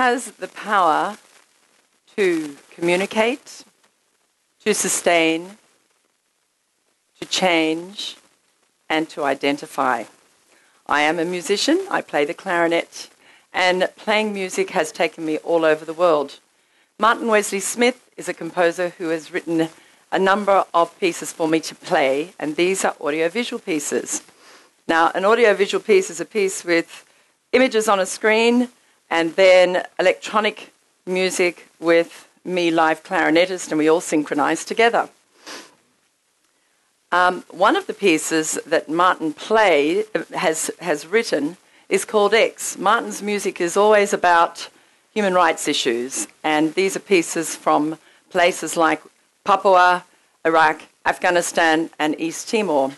has the power to communicate, to sustain, to change, and to identify. I am a musician, I play the clarinet, and playing music has taken me all over the world. Martin Wesley Smith is a composer who has written a number of pieces for me to play, and these are audiovisual pieces. Now, an audiovisual piece is a piece with images on a screen and then electronic music with me, live clarinetist, and we all synchronize together. Um, one of the pieces that Martin played, has, has written, is called X. Martin's music is always about human rights issues, and these are pieces from places like Papua, Iraq, Afghanistan, and East Timor.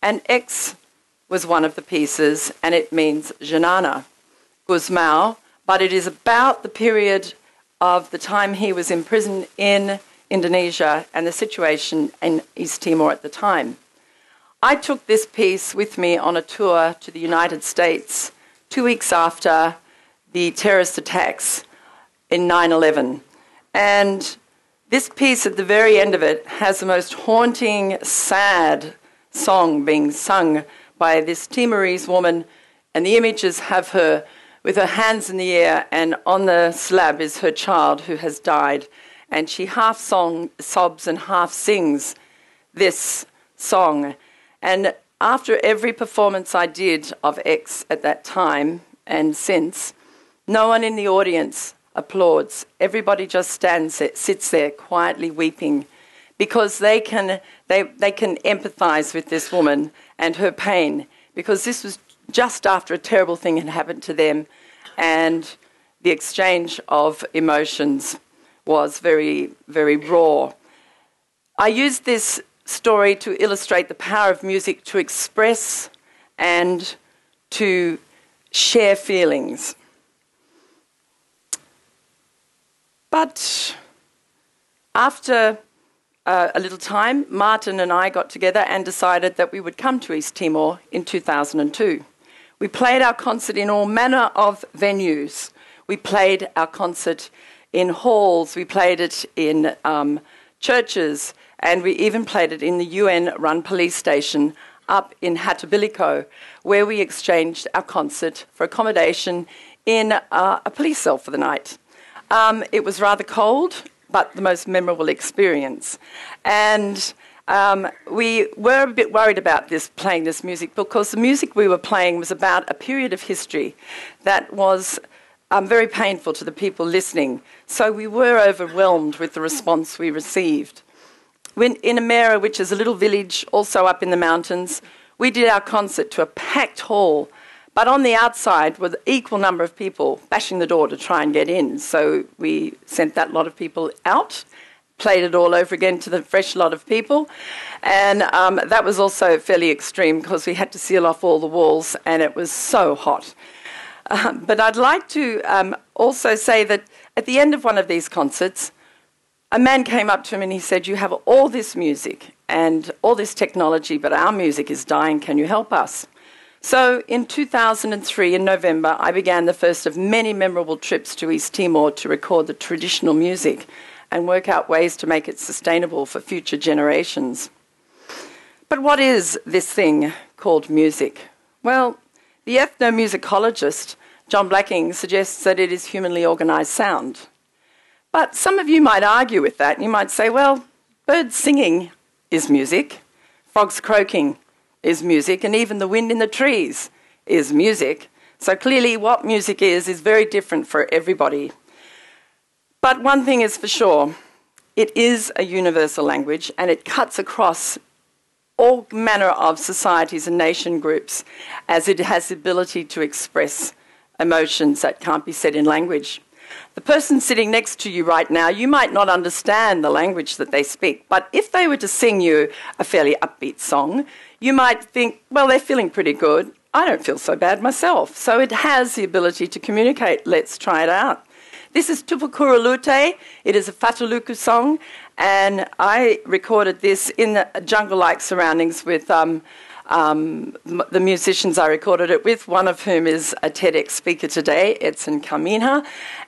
And X was one of the pieces, and it means Xanana, Gusmao, but it is about the period of the time he was in prison in Indonesia and the situation in East Timor at the time. I took this piece with me on a tour to the United States two weeks after the terrorist attacks in 9 11. And this piece at the very end of it has the most haunting, sad song being sung by this Timorese woman, and the images have her with her hands in the air, and on the slab is her child who has died. And she half song, sobs and half sings this song. And after every performance I did of X at that time and since, no one in the audience applauds. Everybody just stands, sits there quietly weeping because they can, they, they can empathize with this woman and her pain because this was just after a terrible thing had happened to them and the exchange of emotions was very, very raw. I used this story to illustrate the power of music to express and to share feelings. But after uh, a little time, Martin and I got together and decided that we would come to East Timor in 2002. We played our concert in all manner of venues. We played our concert in halls, we played it in um, churches, and we even played it in the UN run police station up in Hatubuilico, where we exchanged our concert for accommodation in uh, a police cell for the night. Um, it was rather cold, but the most memorable experience. And um, we were a bit worried about this playing this music because the music we were playing was about a period of history that was um, very painful to the people listening. So we were overwhelmed with the response we received. When, in Amera, which is a little village also up in the mountains, we did our concert to a packed hall but on the outside were the equal number of people bashing the door to try and get in. So we sent that lot of people out, played it all over again to the fresh lot of people. And um, that was also fairly extreme because we had to seal off all the walls and it was so hot. Um, but I'd like to um, also say that at the end of one of these concerts, a man came up to him and he said, You have all this music and all this technology, but our music is dying. Can you help us? So in 2003, in November, I began the first of many memorable trips to East Timor to record the traditional music and work out ways to make it sustainable for future generations. But what is this thing called music? Well, the ethnomusicologist John Blacking suggests that it is humanly organised sound. But some of you might argue with that. You might say, well, birds singing is music, frogs croaking is music, and even the wind in the trees is music. So clearly, what music is, is very different for everybody. But one thing is for sure it is a universal language and it cuts across all manner of societies and nation groups as it has the ability to express emotions that can't be said in language. The person sitting next to you right now, you might not understand the language that they speak, but if they were to sing you a fairly upbeat song, you might think, well, they're feeling pretty good. I don't feel so bad myself. So it has the ability to communicate. Let's try it out. This is Tupakura Lute. It is a Fatuluku song, and I recorded this in jungle like surroundings with um, um, the musicians I recorded it with, one of whom is a TEDx speaker today, Edson Carmina.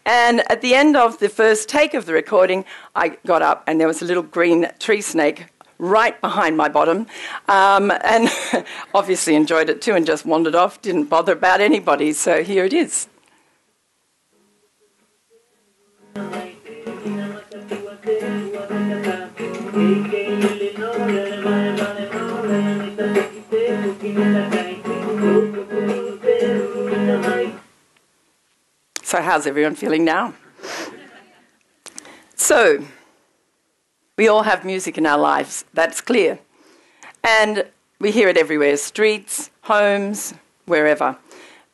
And at the end of the first take of the recording, I got up and there was a little green tree snake right behind my bottom, um, and obviously enjoyed it too and just wandered off, didn't bother about anybody. So here it is. So, how's everyone feeling now? So, we all have music in our lives, that's clear. And we hear it everywhere streets, homes, wherever.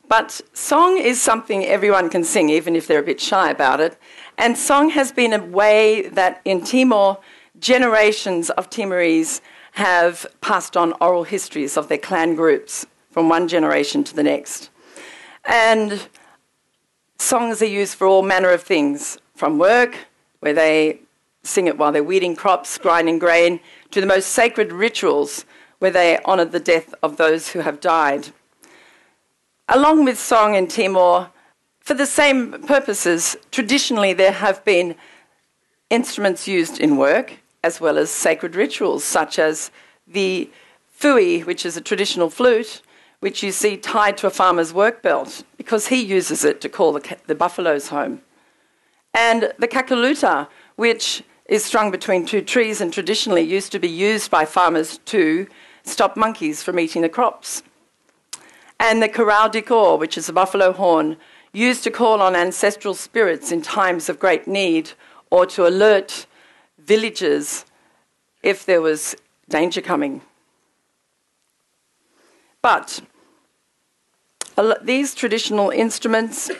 But song is something everyone can sing, even if they're a bit shy about it. And song has been a way that in Timor, generations of Timorese have passed on oral histories of their clan groups from one generation to the next. And songs are used for all manner of things, from work, where they sing it while they're weeding crops, grinding grain, to the most sacred rituals, where they honour the death of those who have died. Along with song in Timor, for the same purposes, traditionally there have been instruments used in work as well as sacred rituals, such as the fui, which is a traditional flute, which you see tied to a farmer's work belt because he uses it to call the, the buffaloes home. And the kakaluta, which is strung between two trees and traditionally used to be used by farmers to stop monkeys from eating the crops. And the karau dikur, which is a buffalo horn, used to call on ancestral spirits in times of great need or to alert villagers if there was danger coming. But these traditional instruments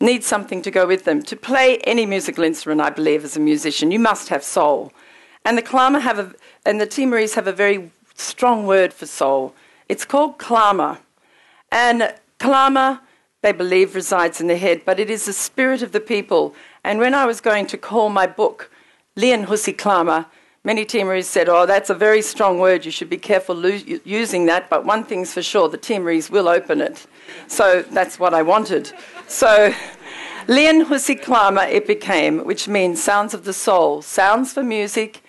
need something to go with them. To play any musical instrument, I believe, as a musician, you must have soul. And the Klamar have a, and the Timorese have a very strong word for soul. It's called Klamar. And Klamar, they believe, resides in the head, but it is the spirit of the people. And when I was going to call my book Lian Husi Klamar, Many Timorese said, Oh, that's a very strong word. You should be careful lo- using that. But one thing's for sure the Timorese will open it. So that's what I wanted. So, Lian Husi Klamar it became, which means sounds of the soul, sounds for music,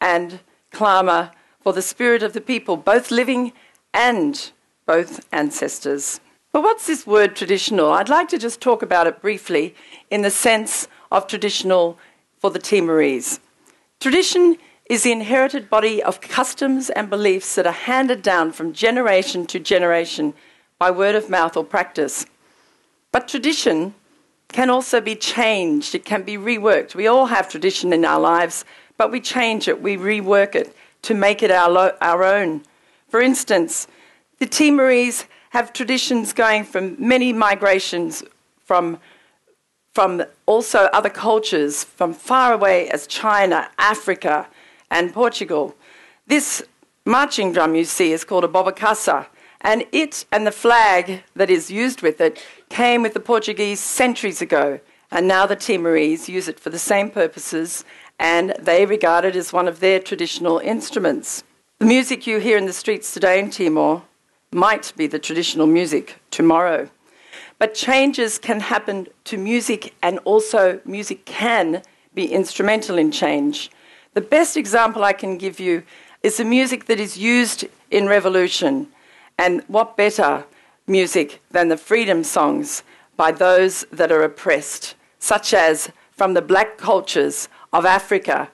and Klamar for the spirit of the people, both living and both ancestors. But what's this word traditional? I'd like to just talk about it briefly in the sense of traditional for the Timorese. Tradition is the inherited body of customs and beliefs that are handed down from generation to generation by word of mouth or practice. But tradition can also be changed, it can be reworked. We all have tradition in our lives, but we change it, we rework it to make it our, lo- our own. For instance, the Timorese have traditions going from many migrations from, from also other cultures from far away as China, Africa, and Portugal. This marching drum you see is called a bobocassa, and it and the flag that is used with it came with the Portuguese centuries ago, and now the Timorese use it for the same purposes, and they regard it as one of their traditional instruments. The music you hear in the streets today in Timor might be the traditional music tomorrow. But changes can happen to music, and also music can be instrumental in change. The best example I can give you is the music that is used in revolution. And what better music than the freedom songs by those that are oppressed, such as from the black cultures of Africa.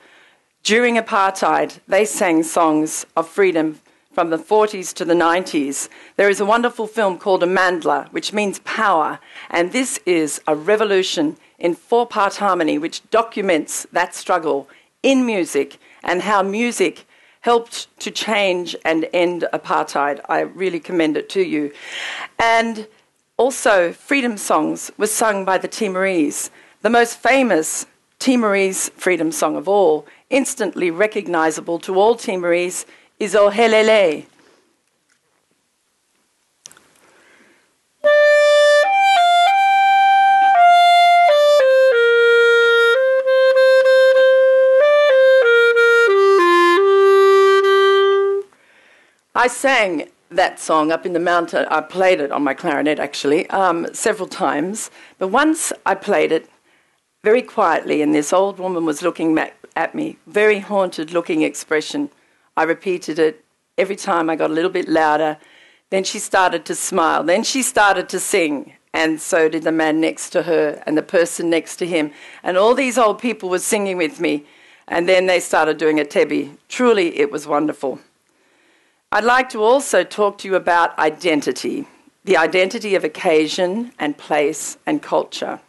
During apartheid, they sang songs of freedom from the 40s to the 90s. There is a wonderful film called Amandla, which means power, and this is a revolution in four part harmony which documents that struggle in music and how music helped to change and end apartheid. I really commend it to you. And also, freedom songs were sung by the Timorese. The most famous Timorese freedom song of all, instantly recognizable to all Timorese, is O I sang that song up in the mountain. I played it on my clarinet actually um, several times, but once I played it very quietly, and this old woman was looking at me, very haunted looking expression. I repeated it every time I got a little bit louder. Then she started to smile. Then she started to sing. And so did the man next to her and the person next to him. And all these old people were singing with me. And then they started doing a tebe. Truly, it was wonderful. I'd like to also talk to you about identity the identity of occasion and place and culture.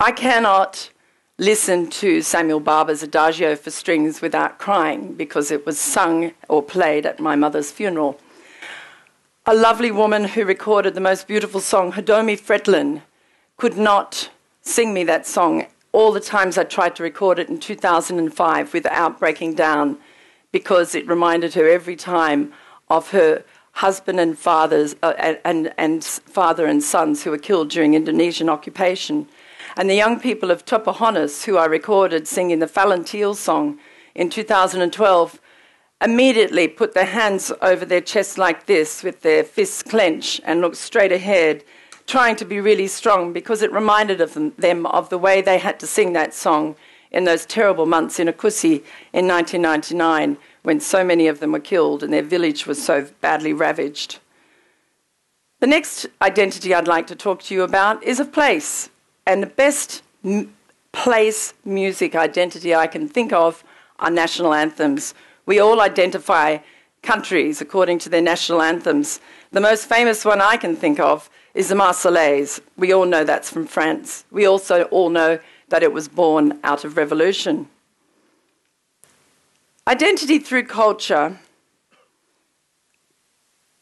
I cannot listen to Samuel Barber's Adagio for Strings without crying because it was sung or played at my mother's funeral. A lovely woman who recorded the most beautiful song, Hadomi Fretilin, could not sing me that song all the times I tried to record it in 2005 without breaking down because it reminded her every time of her husband and fathers uh, and, and, father and sons who were killed during Indonesian occupation. And the young people of Topohonas, who I recorded singing the Fallen song in 2012, immediately put their hands over their chests like this with their fists clenched and looked straight ahead, trying to be really strong because it reminded of them, them of the way they had to sing that song in those terrible months in Okusi in 1999 when so many of them were killed and their village was so badly ravaged. The next identity I'd like to talk to you about is a place. And the best place music identity I can think of are national anthems. We all identify countries according to their national anthems. The most famous one I can think of is the Marseillaise. We all know that's from France. We also all know that it was born out of revolution. Identity through culture.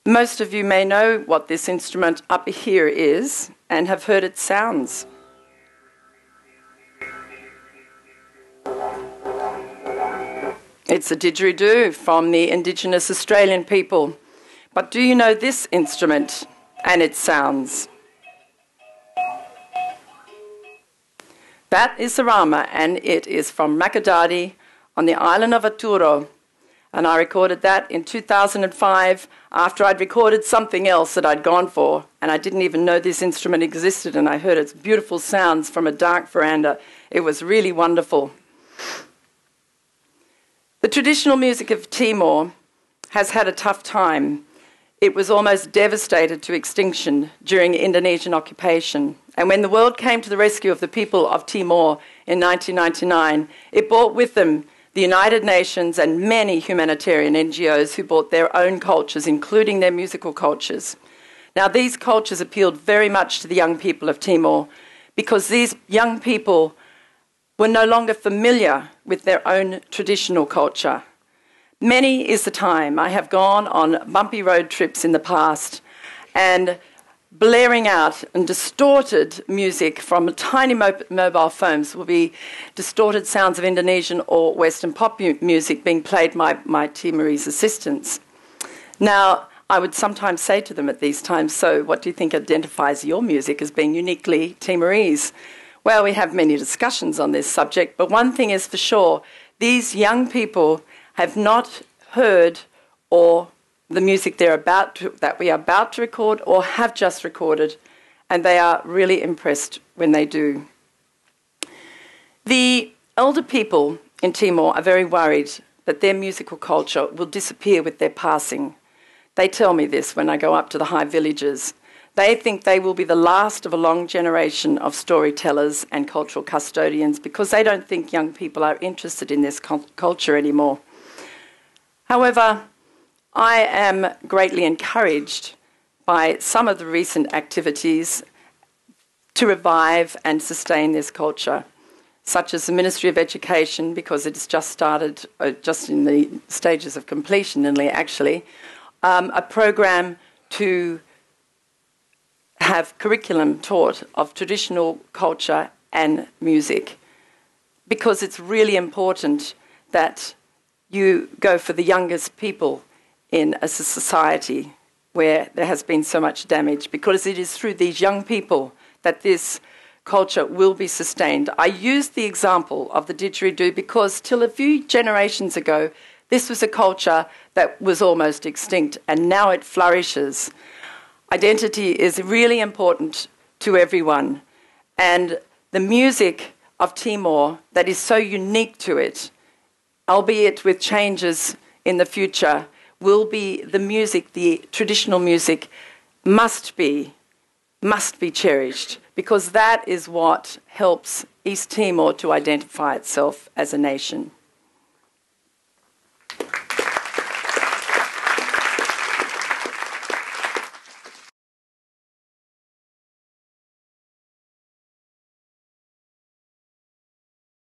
Most of you may know what this instrument up here is and have heard its sounds. It's a didgeridoo from the Indigenous Australian people. But do you know this instrument and its sounds? That is the Rama, and it is from Makadade on the island of Atauro. And I recorded that in 2005 after I'd recorded something else that I'd gone for, and I didn't even know this instrument existed, and I heard its beautiful sounds from a dark veranda. It was really wonderful. The traditional music of Timor has had a tough time. It was almost devastated to extinction during Indonesian occupation. And when the world came to the rescue of the people of Timor in 1999, it brought with them the United Nations and many humanitarian NGOs who brought their own cultures, including their musical cultures. Now, these cultures appealed very much to the young people of Timor because these young people were no longer familiar with their own traditional culture. Many is the time I have gone on bumpy road trips in the past and blaring out and distorted music from tiny mo- mobile phones will be distorted sounds of Indonesian or Western pop mu- music being played by my Timorese assistants. Now, I would sometimes say to them at these times, So, what do you think identifies your music as being uniquely Timorese? Well, we have many discussions on this subject, but one thing is for sure these young people have not heard or the music they're about to, that we are about to record or have just recorded, and they are really impressed when they do. The elder people in Timor are very worried that their musical culture will disappear with their passing. They tell me this when I go up to the high villages. They think they will be the last of a long generation of storytellers and cultural custodians because they don't think young people are interested in this culture anymore. However, I am greatly encouraged by some of the recent activities to revive and sustain this culture, such as the Ministry of Education, because it's just started, uh, just in the stages of completion, actually, um, a program to have curriculum taught of traditional culture and music, because it's really important that you go for the youngest people in a society where there has been so much damage because it is through these young people that this culture will be sustained. I use the example of the didgeridoo because till a few generations ago, This was a culture that was almost extinct, and now it flourishes. Identity is really important to everyone, and the music of Timor that is so unique to it, albeit with changes in the future, will be the music, the traditional music, must be, must be cherished because that is what helps East Timor to identify itself as a nation.